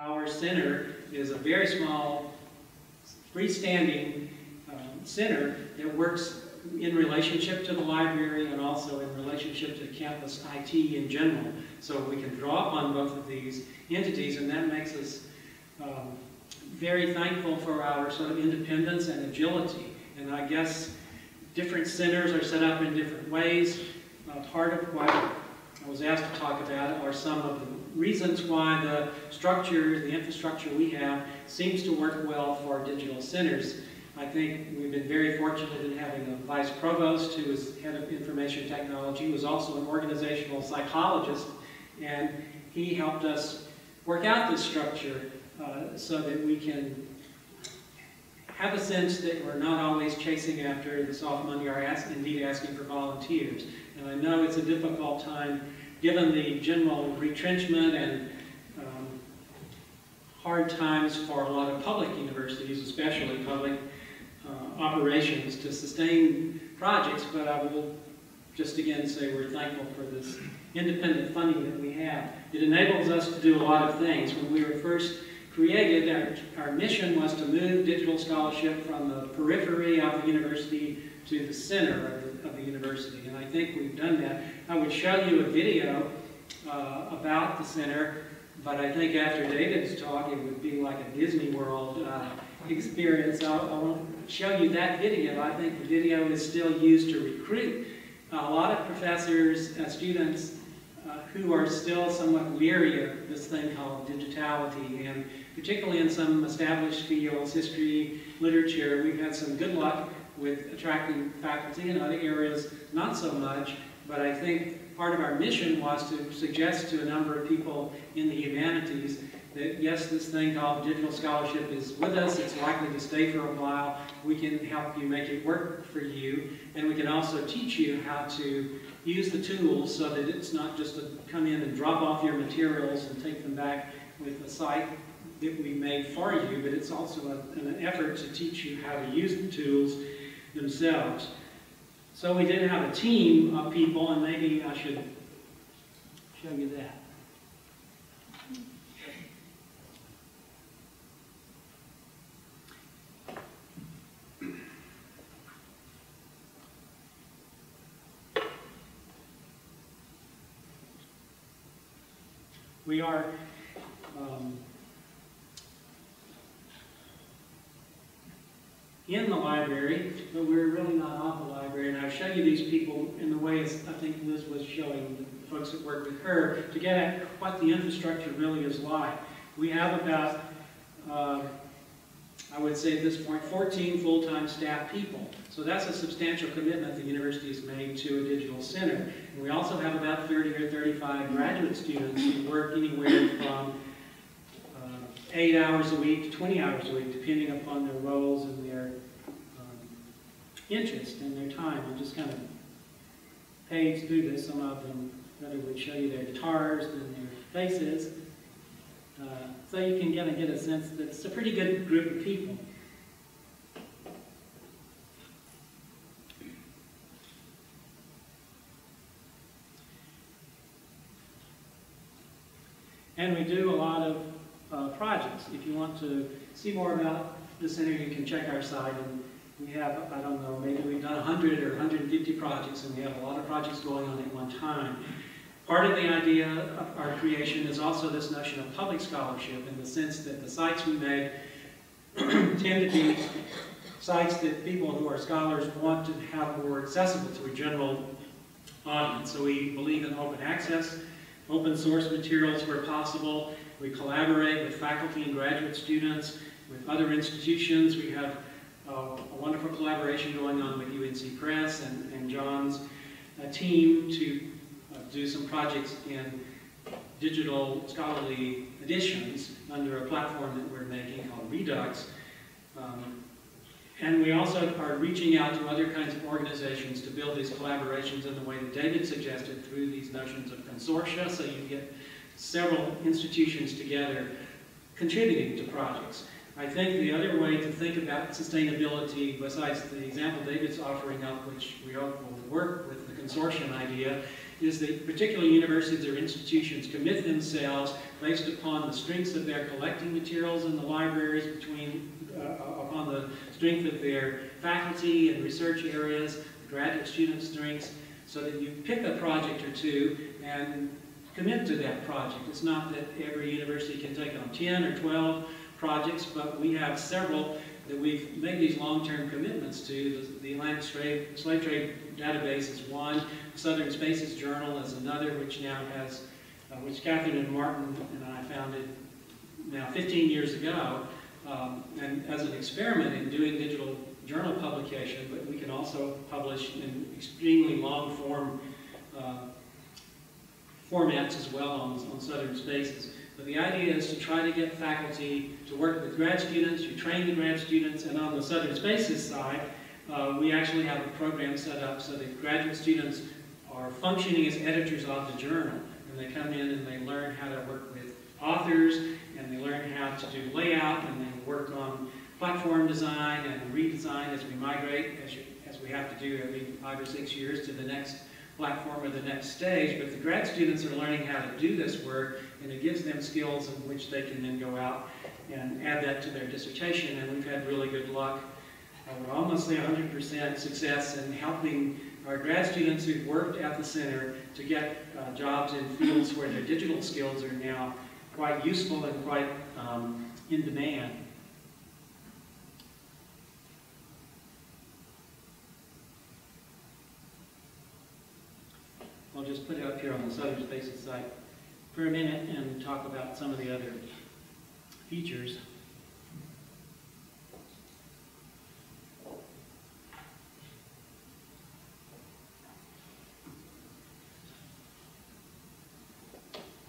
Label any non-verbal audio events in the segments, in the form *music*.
Our center is a very small, freestanding um, center that works in relationship to the library and also in relationship to campus IT in general. So we can draw upon both of these entities, and that makes us um, very thankful for our sort of independence and agility. And I guess different centers are set up in different ways. Uh, part of what I was asked to talk about are some of the reasons why the structure, the infrastructure we have, seems to work well for digital centers. I think we've been very fortunate in having a vice provost who is head of information technology, who is also an organizational psychologist, and he helped us work out this structure uh, so that we can have a sense that we're not always chasing after the soft money or ask, indeed asking for volunteers. And I know it's a difficult time given the general retrenchment and um, hard times for a lot of public universities, especially public uh, operations, to sustain projects, but I will just again say we're thankful for this independent funding that we have. It enables us to do a lot of things. When we were first created, our, our mission was to move digital scholarship from the periphery of the university to the center of the, of the university, and I think we've done that. I would show you a video uh, about the center, but I think after David's talk, it would be like a Disney World uh, experience. I, I won't show you that video. I think the video is still used to recruit a lot of professors, uh, students, uh, who are still somewhat weary of this thing called digitality, and particularly in some established fields, history, literature, we've had some good luck with attracting faculty in other areas, not so much, but I think part of our mission was to suggest to a number of people in the humanities that yes, this thing called digital scholarship is with us, it's likely to stay for a while, we can help you make it work for you, and we can also teach you how to use the tools so that it's not just to come in and drop off your materials and take them back with a site that we made for you, but it's also a, an effort to teach you how to use the tools themselves. So we did have a team of people, and maybe I should show you that. We are um, in the library, but we're really not of the library. And I've shown you these people in the ways I think Liz was showing the folks that work with her to get at what the infrastructure really is like. We have about, uh, I would say at this point, 14 full-time staff people. So that's a substantial commitment the university has made to a digital center. And we also have about 30 or 35 graduate students who work anywhere from 8 hours a week to 20 hours a week, depending upon their roles and their um, interest and their time. I'll just kind of page through this. Some of them rather would show you their guitars than their faces. Uh, so you can kind of get a sense that it's a pretty good group of people. And we do a lot of projects. If you want to see more about the center, you can check our site. And we have, I don't know, maybe we've done 100 or 150 projects, and we have a lot of projects going on at one time. Part of the idea of our creation is also this notion of public scholarship in the sense that the sites we make *clears throat* tend to be sites that people who are scholars want to have more accessible to a general audience. So we believe in open access open source materials where possible. We collaborate with faculty and graduate students, with other institutions. We have uh, a wonderful collaboration going on with UNC Press and, and John's uh, team to uh, do some projects in digital scholarly editions under a platform that we're making called Readux. Um, and we also are reaching out to other kinds of organizations to build these collaborations in the way that David suggested through these notions of consortia, so you get several institutions together contributing to projects. I think the other way to think about sustainability, besides the example David's offering up, which we hope will work with the consortium idea, is that particular universities or institutions commit themselves based upon the strengths of their collecting materials in the libraries, between uh, upon the strength of their faculty and research areas, graduate student strengths, so that you pick a project or two and commit to that project. It's not that every university can take on 10 or 12 projects, but we have several that we've made these long-term commitments to. The, Atlantic Slave, Trade Database is one. Southern Spaces Journal is another, which now has, uh, which Catherine and Martin and I founded now 15 years ago, um, and as an experiment in doing digital journal publication, but we can also publish in extremely long form uh, formats as well on, on Southern Spaces. But the idea is to try to get faculty to work with grad students, you train the grad students, and on the Southern Spaces side, uh, we actually have a program set up so that graduate students are functioning as editors of the journal. And they come in and they learn how to work with authors, and they learn how to do layout, and they work on platform design and redesign as we migrate, as, you, as we have to do every five or six years to the next platform or the next stage. But the grad students are learning how to do this work, and it gives them skills in which they can then go out and add that to their dissertation. And we've had really good luck. I would almost say 100% success in helping our grad students who've worked at the center to get uh, jobs in fields where their digital skills are now quite useful and quite um, in demand. I'll just put it up here on the Southern Spaces site for a minute and talk about some of the other features.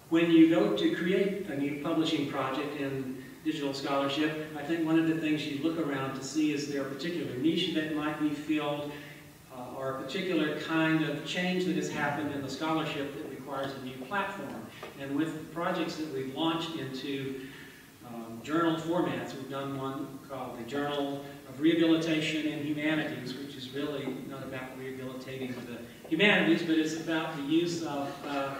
When you go to create a new publishing project in digital scholarship, I think one of the things you look around to see is there a particular niche that might be filled or a particular kind of change that has happened in the scholarship that requires a new platform. And with projects that we've launched into um, journal formats, we've done one called the Journal of Rehabilitation in Humanities, which is really not about rehabilitating the humanities, but it's about the use of uh,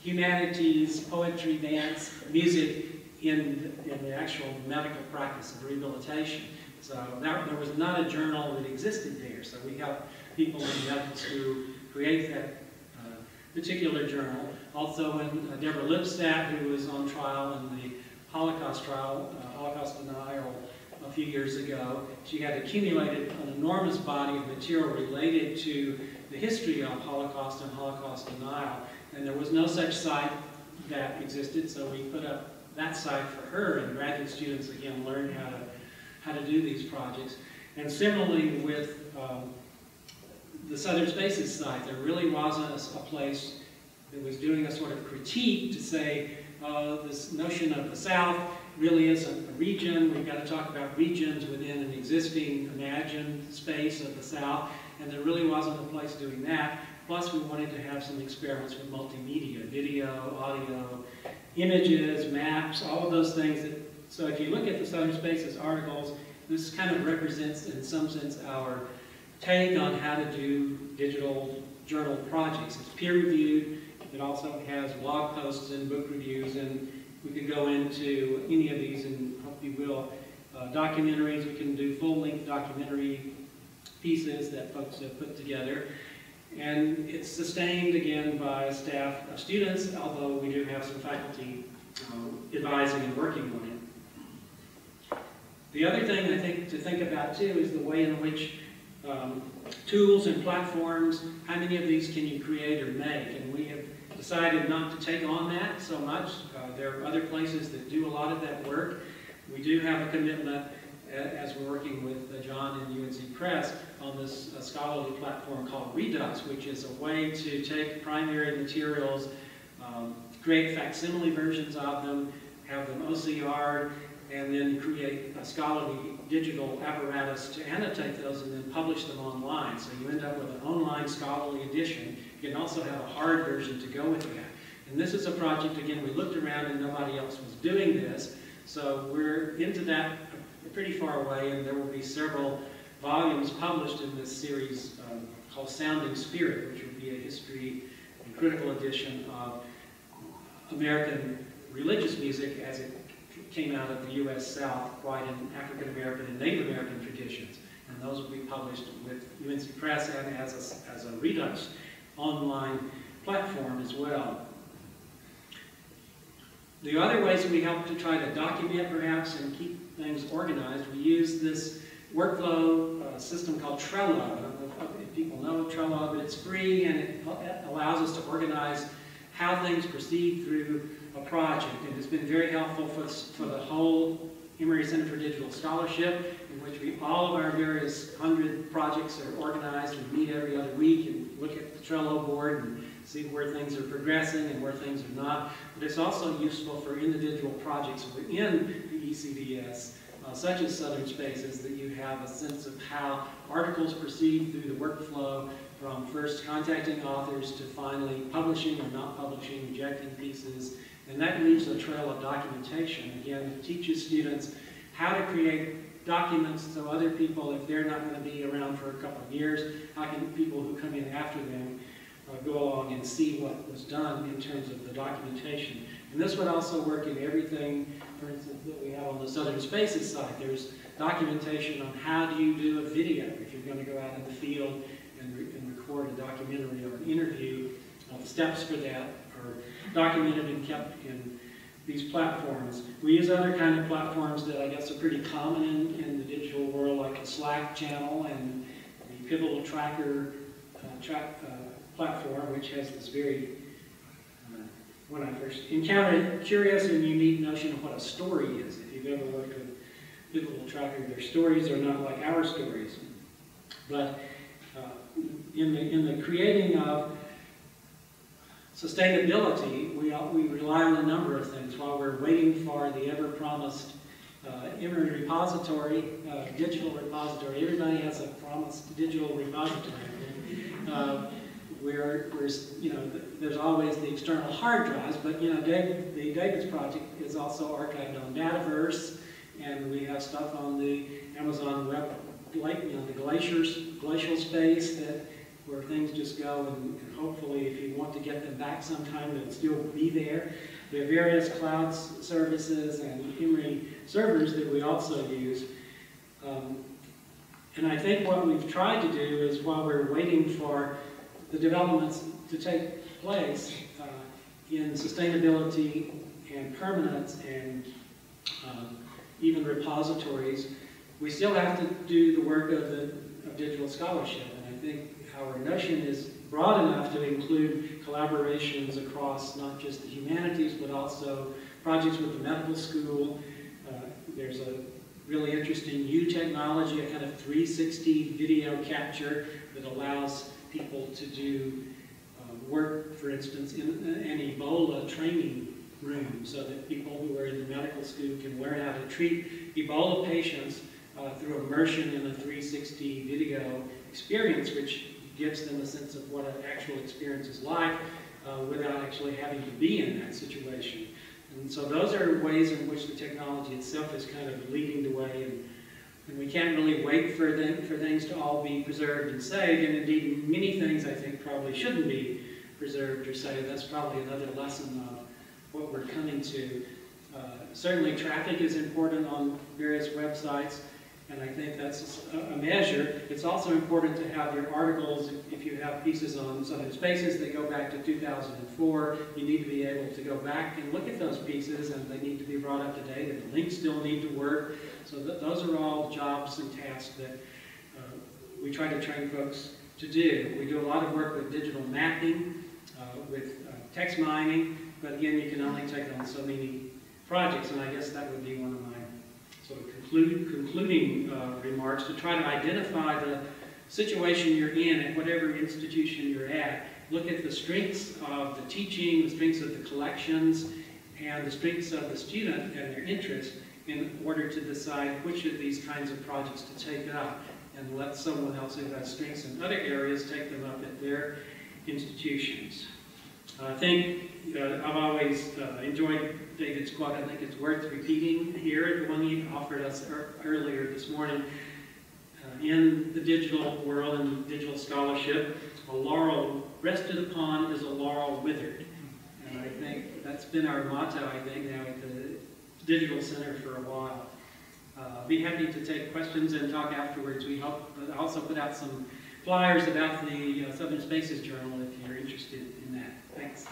humanities, poetry, dance, music in, in the actual medical practice of rehabilitation. So that, there was not a journal that existed there. So we helped people in medical school create that uh, particular journal. Also when uh, Deborah Lipstadt, who was on trial in the Holocaust trial, uh, Holocaust denial a few years ago, she had accumulated an enormous body of material related to the history of Holocaust and Holocaust denial. And there was no such site that existed, so we put up that site for her, and graduate students again learned how to, how to do these projects. And similarly with um, the Southern Spaces site, there really wasn't a, a, place that was doing a sort of critique to say, uh, this notion of the South really isn't a region. We've got to talk about regions within an existing imagined space of the South, and there really wasn't a place doing that. Plus, we wanted to have some experiments with multimedia, video, audio, images, maps, all of those things. That, so if you look at the Southern Spaces articles, this kind of represents, in some sense, our take on how to do digital journal projects. It's peer-reviewed. It also has blog posts and book reviews, and we could go into any of these, and hope you will. Uh, documentaries, we can do full-length documentary pieces that folks have put together. And it's sustained, again, by staff of students, although we do have some faculty um, advising and working on it. The other thing I think to think about, too, is the way in which um, tools and platforms, how many of these can you create or make? And we have decided not to take on that so much. Uh, there are other places that do a lot of that work. We do have a commitment as we're working with uh, John and UNC Press on this uh, scholarly platform called Readux, which is a way to take primary materials, um, create facsimile versions of them, have them OCR, and then create a scholarly digital apparatus to annotate those and then publish them online. So you end up with an online scholarly edition. You can also have a hard version to go with that. And this is a project, again, we looked around and nobody else was doing this. So we're into that pretty far away, and there will be several volumes published in this series um, called Sounding Spirit, which will be a history a critical edition of American religious music as it came out of the U.S. South, quite in African American and Native American traditions. And those will be published with UNC Press and as a, as a Readux online platform as well. The other ways we help to try to document perhaps and keep things organized, we use this workflow uh, system called Trello. If people know Trello, but it's free and it allows us to organize how things proceed through a project. And it's been very helpful for, for the whole Emory Center for Digital Scholarship, in which we, all of our various hundred projects are organized. We meet every other week and look at the Trello board and see where things are progressing and where things are not. But it's also useful for individual projects within the ECDS, uh, such as Southern Spaces, that you have a sense of how articles proceed through the workflow from first contacting authors to finally publishing or not publishing, rejecting pieces. And that leaves a trail of documentation. Again, it teaches students how to create documents so other people, if they're not going to be around for a couple of years, how can people who come in after them uh, go along and see what was done in terms of the documentation. And this would also work in everything, for instance, that we have on the Southern Spaces side. There's documentation on how do you do a video if you're going to go out in the field and, re and record a documentary or an interview. Uh, the steps for that are documented and kept in these platforms. We use other kind of platforms that I guess are pretty common in, in the digital world, like a Slack channel and the Pivotal Tracker uh, track, uh, platform, which has this very, uh, when I first encountered curious and unique notion of what a story is. If you've ever worked with Pivotal Tracker, their stories are not like our stories. But uh, in, the, in the creating of sustainability, we, we rely on a number of things while we're waiting for the ever-promised uh, repository, uh, digital repository. Everybody has a promised digital repository. Uh, you know, there's always the external hard drives, but you know, the David's project is also archived on Dataverse, and we have stuff on the Amazon Web, like, you know, the glaciers, glacial space that where things just go, and, and, hopefully, if you want to get them back sometime, they'll still be there. There are various cloud services and Emory servers that we also use. Um, and I think what we've tried to do is while we're waiting for the developments to take place uh, in sustainability and permanence and uh, even repositories, we still have to do the work of, the, of digital scholarship. And I think our notion is broad enough to include collaborations across not just the humanities, but also projects with the medical school. Uh, there's a really interesting new technology, a kind of 360 video capture that allows people to do uh, work, for instance, in an Ebola training room so that people who are in the medical school can learn how to treat Ebola patients uh, through immersion in a 360 video experience, which gives them a sense of what an actual experience is like uh, without actually having to be in that situation. And so those are ways in which the technology itself is kind of leading the way and and we can't really wait for, them, for things to all be preserved and saved. And indeed, many things I think probably shouldn't be preserved or saved. That's probably another lesson of what we're coming to. Uh, certainly traffic is important on various websites. And I think that's a measure. It's also important to have your articles, if you have pieces on Southern Spaces that go back to 2004, you need to be able to go back and look at those pieces and they need to be brought up to date and the links still need to work. So th those are all jobs and tasks that uh, we try to train folks to do. We do a lot of work with digital mapping, uh, with uh, text mining, but again, you can only take on so many projects, and I guess that would be one of my conclude, concluding uh, remarks to try to identify the situation you're in at whatever institution you're at. Look at the strengths of the teaching, the strengths of the collections, and the strengths of the student and their interest in order to decide which of these kinds of projects to take up and let someone else who has strengths in other areas take them up at their institutions. I think uh, I've always uh, enjoyed David's quote. I think it's worth repeating here, the one he offered us er earlier this morning. Uh, in the digital world and digital scholarship, a laurel rested upon is a laurel withered. And I think that's been our motto, I think, now at the Digital Center for a while. Uh, Be happy to take questions and talk afterwards. We help, also put out some flyers about the uh, Southern Spaces Journal if you're interested in that. Thanks.